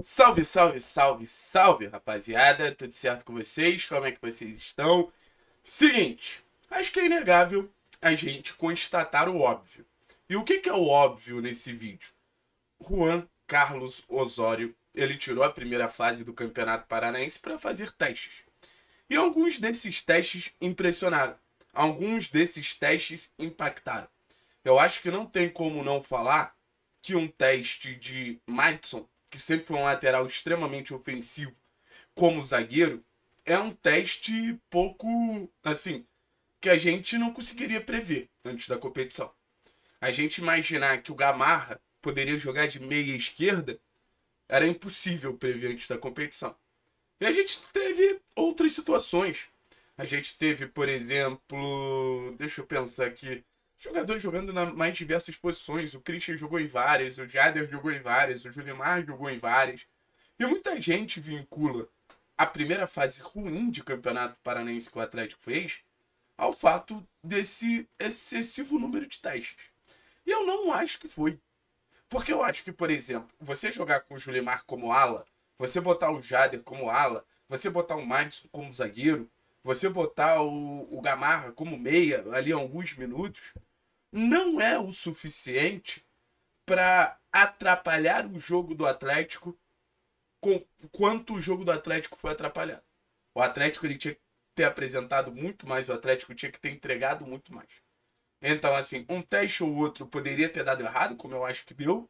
Salve, salve, salve, salve, rapaziada. Tudo certo com vocês? Como é que vocês estão? Seguinte, acho que é inegável a gente constatar o óbvio. E o que, é o óbvio nesse vídeo? Juan Carlos Osório, ele tirou a primeira fase do Campeonato Paranaense para fazer testes. E alguns desses testes impressionaram. Alguns desses testes impactaram. Eu acho que não tem como não falar que um teste de Madison que sempre foi um lateral extremamente ofensivo como zagueiro, é um teste pouco, assim, que a gente não conseguiria prever antes da competição. A gente imaginar que o Gamarra poderia jogar de meia esquerda era impossível prever antes da competição. E a gente teve outras situações. A gente teve, por exemplo, deixa eu pensar aqui, jogadores jogando nas mais diversas posições. O Christian jogou em várias, o Jader jogou em várias, o Julimar jogou em várias. E muita gente vincula a primeira fase ruim de campeonato paranaense que o Atlético fez ao fato desse excessivo número de testes. E eu não acho que foi. Porque eu acho que, por exemplo, você jogar com o Julimar como ala, você botar o Jader como ala, você botar o Madison como zagueiro, você botar o, o Gamarra como meia ali alguns minutos, não é o suficiente para atrapalhar o jogo do Atlético com quanto o jogo do Atlético foi atrapalhado. O Atlético ele tinha que ter apresentado muito mais, o Atlético tinha que ter entregado muito mais. Então, assim, um teste ou outro poderia ter dado errado, como eu acho que deu,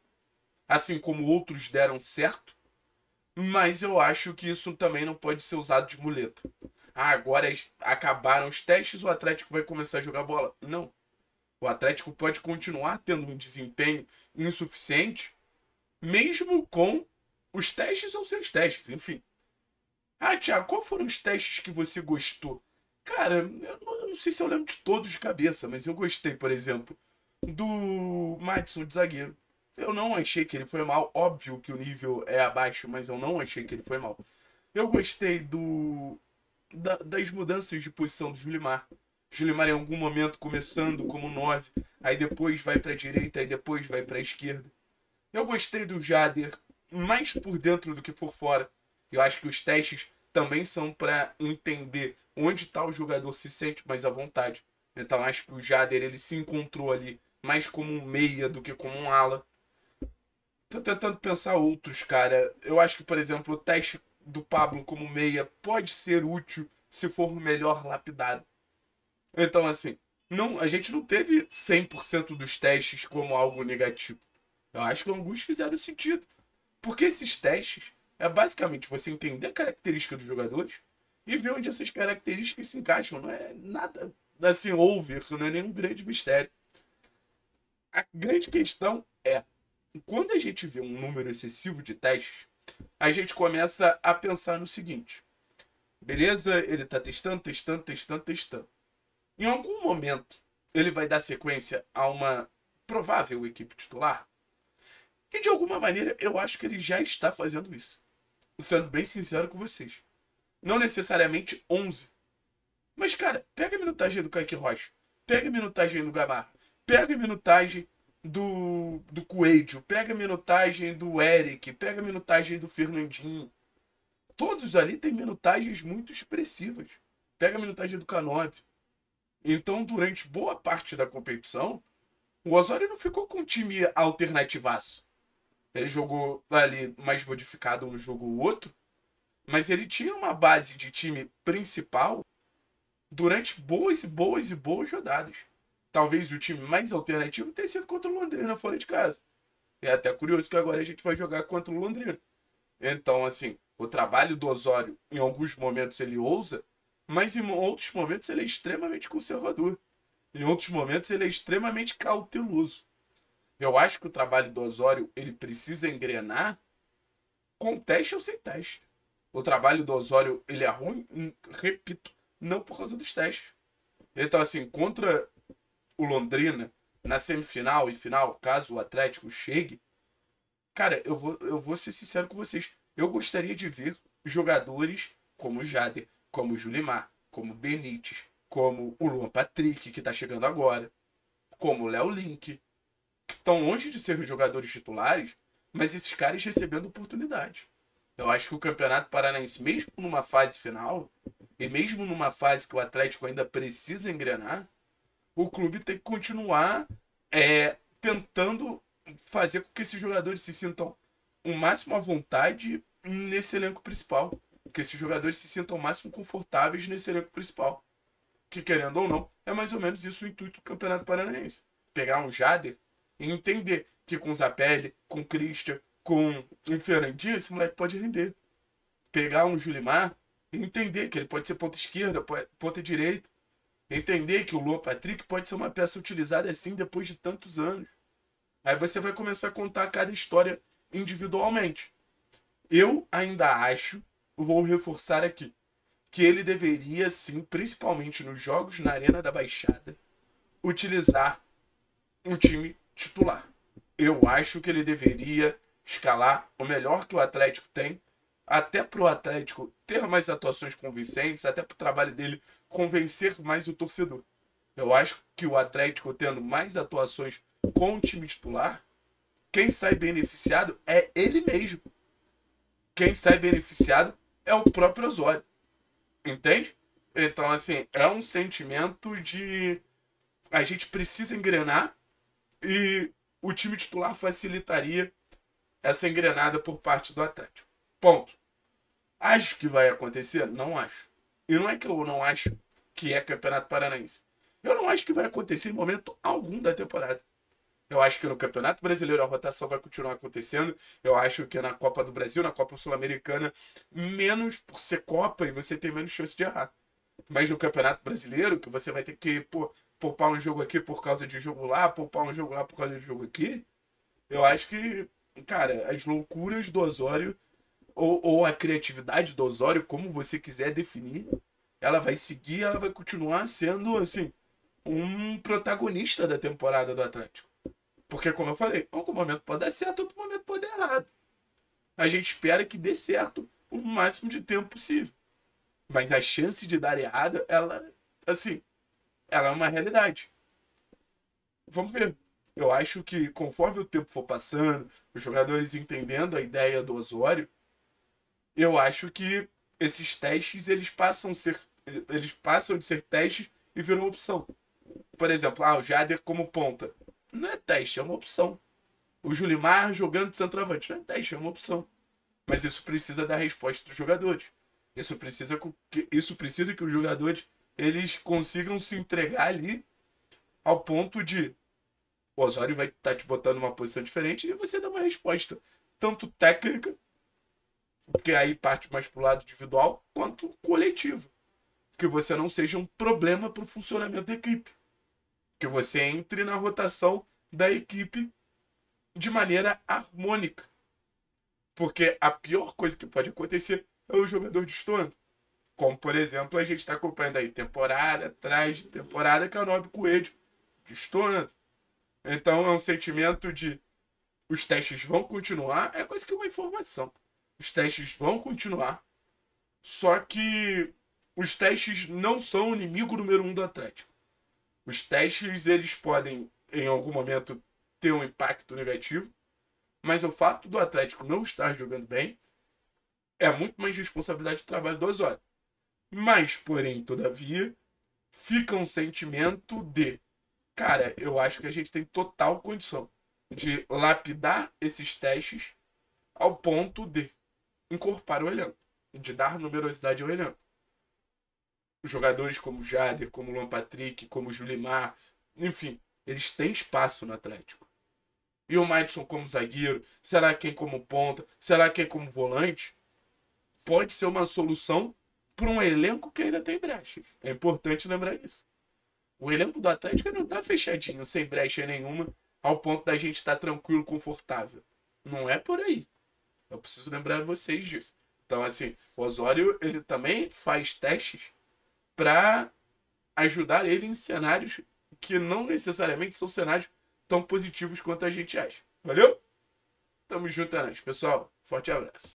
assim como outros deram certo, mas eu acho que isso também não pode ser usado de muleta. Ah, agora acabaram os testes, o Atlético vai começar a jogar bola. Não. O Atlético pode continuar tendo um desempenho insuficiente, mesmo com os testes ou sem os testes, enfim. Ah, Thiago, qual foram os testes que você gostou? Cara, eu não, eu não sei se eu lembro de todos de cabeça, mas eu gostei, por exemplo, do Madison de zagueiro. Eu não achei que ele foi mal. Óbvio que o nível é abaixo, mas eu não achei que ele foi mal. Eu gostei do da, das mudanças de posição do Julimar. Julimar em algum momento começando como 9, aí depois vai para a direita, aí depois vai para a esquerda. Eu gostei do Jader mais por dentro do que por fora. Eu acho que os testes também são para entender onde está o jogador se sente mais à vontade. Então acho que o Jader ele se encontrou ali mais como um meia do que como um ala. Tô tentando pensar outros, cara. Eu acho que, por exemplo, o teste do Pablo como meia pode ser útil se for melhor lapidado. Então, assim, não, a gente não teve 100% dos testes como algo negativo. Eu acho que alguns fizeram sentido. Porque esses testes é basicamente você entender a característica dos jogadores e ver onde essas características se encaixam. Não é nada assim over, não é nenhum grande mistério. A grande questão é, quando a gente vê um número excessivo de testes, a gente começa a pensar no seguinte: beleza, ele está testando, testando, testando, testando. Em algum momento, ele vai dar sequência a uma provável equipe titular. E de alguma maneira, eu acho que ele já está fazendo isso. Sendo bem sincero com vocês. Não necessariamente 11. Mas, cara, pega a minutagem do Kaique Rocha. Pega a minutagem do Gamar. Pega a minutagem do, do Coelho. Pega a minutagem do Eric. Pega a minutagem do Fernandinho. Todos ali têm minutagens muito expressivas. Pega a minutagem do Canóbio. Então, durante boa parte da competição, o Osório não ficou com um time alternativaço. Ele jogou ali mais modificado um jogo ou outro, mas ele tinha uma base de time principal durante boas e boas e boas rodadas. Talvez o time mais alternativo tenha sido contra o Londrina fora de casa. É até curioso que agora a gente vai jogar contra o Londrina. Então, assim, o trabalho do Osório, em alguns momentos ele ousa, mas em outros momentos ele é extremamente conservador. Em outros momentos ele é extremamente cauteloso. Eu acho que o trabalho do Osório ele precisa engrenar com teste ou sem teste. O trabalho do Osório ele é ruim, repito, não por causa dos testes. Então, assim, contra o Londrina, na semifinal e final, caso o Atlético chegue, cara, eu vou, eu vou ser sincero com vocês. Eu gostaria de ver jogadores como o Jader, como o Julimar, como o Benítez, como o Luan Patrick, que está chegando agora, como o Léo Link, que estão longe de ser jogadores titulares, mas esses caras recebendo oportunidade. Eu acho que o Campeonato Paranaense, mesmo numa fase final, e mesmo numa fase que o Atlético ainda precisa engrenar, o clube tem que continuar é, tentando fazer com que esses jogadores se sintam o máximo à vontade nesse elenco principal. Que esses jogadores se sintam o máximo confortáveis nesse elenco principal. Que, querendo ou não, é mais ou menos isso o intuito do Campeonato Paranaense. Pegar um Jader e entender que com o Zapelli, com o Christian, com o Fernandinho, esse moleque pode render. Pegar um Julimar e entender que ele pode ser ponta esquerda, ponta direita. Entender que o Luan Patrick pode ser uma peça utilizada assim depois de tantos anos. Aí você vai começar a contar cada história individualmente. Eu ainda acho, vou reforçar aqui, que ele deveria sim, principalmente nos jogos na Arena da Baixada, utilizar um time titular. Eu acho que ele deveria escalar o melhor que o Atlético tem, até para o Atlético ter mais atuações convincentes, até para o trabalho dele convencer mais o torcedor. Eu acho que o Atlético tendo mais atuações com o time titular, quem sai beneficiado é ele mesmo. Quem sai beneficiado é o próprio Osório. Entende? Então, assim, é um sentimento de a gente precisa engrenar e o time titular facilitaria essa engrenada por parte do Atlético. Ponto. Acho que vai acontecer? Não acho. E não é que eu não acho que é Campeonato Paranaense. Eu não acho que vai acontecer em momento algum da temporada. Eu acho que no Campeonato Brasileiro a rotação vai continuar acontecendo. Eu acho que na Copa do Brasil, na Copa Sul-Americana, menos por ser Copa e você tem menos chance de errar. Mas no Campeonato Brasileiro, que você vai ter que pô, poupar um jogo aqui por causa de jogo lá, poupar um jogo lá por causa de jogo aqui, eu acho que, cara, as loucuras do Osório, ou, ou a criatividade do Osório, como você quiser definir, ela vai seguir, ela vai continuar sendo, assim, um protagonista da temporada do Atlético. Porque, como eu falei, algum momento pode dar certo, outro momento pode dar errado. A gente espera que dê certo o máximo de tempo possível. Mas a chance de dar errado, ela, assim, ela é uma realidade. Vamos ver. Eu acho que conforme o tempo for passando, os jogadores entendendo a ideia do Osório, eu acho que esses testes eles passam ser eles passam de ser testes e viram opção. Por exemplo, ah, o Jader como ponta. Não é teste, é uma opção. O Julimar jogando de centroavante. Não é teste, é uma opção. Mas isso precisa da resposta dos jogadores. Isso precisa que, isso precisa que os jogadores eles consigam se entregar ali ao ponto de o Osório vai estar tá te botando numa posição diferente e você dá uma resposta tanto técnica, porque aí parte mais pro lado individual, quanto coletivo. Que você não seja um problema para o funcionamento da equipe que você entre na rotação da equipe de maneira harmônica. Porque a pior coisa que pode acontecer é o jogador destoando. Como, por exemplo, a gente está acompanhando aí temporada atrás de temporada que é o Nobre Coelho destoando. Então é um sentimento de os testes vão continuar, é quase que uma informação. Os testes vão continuar, só que os testes não são o inimigo número um do Atlético. Os testes eles podem em algum momento ter um impacto negativo, mas o fato do Atlético não estar jogando bem é muito mais responsabilidade do trabalho do Osório. Mas, porém, todavia, fica um sentimento de, cara, eu acho que a gente tem total condição de lapidar esses testes ao ponto de incorporar o elenco, de dar numerosidade ao elenco jogadores como Jader, como Luan Patrick, como Julimar, enfim, eles têm espaço no Atlético. E o Madison como zagueiro, será quem como ponta, será quem como volante? Pode ser uma solução para um elenco que ainda tem brechas. É importante lembrar isso. O elenco do Atlético não está fechadinho, sem brecha nenhuma, ao ponto da gente estar tá tranquilo, confortável. Não é por aí. Eu preciso lembrar vocês disso. Então, assim, o Osório, ele também faz testes para ajudar ele em cenários que não necessariamente são cenários tão positivos quanto a gente acha. Valeu? Tamo junto, Anás. Pessoal, forte abraço.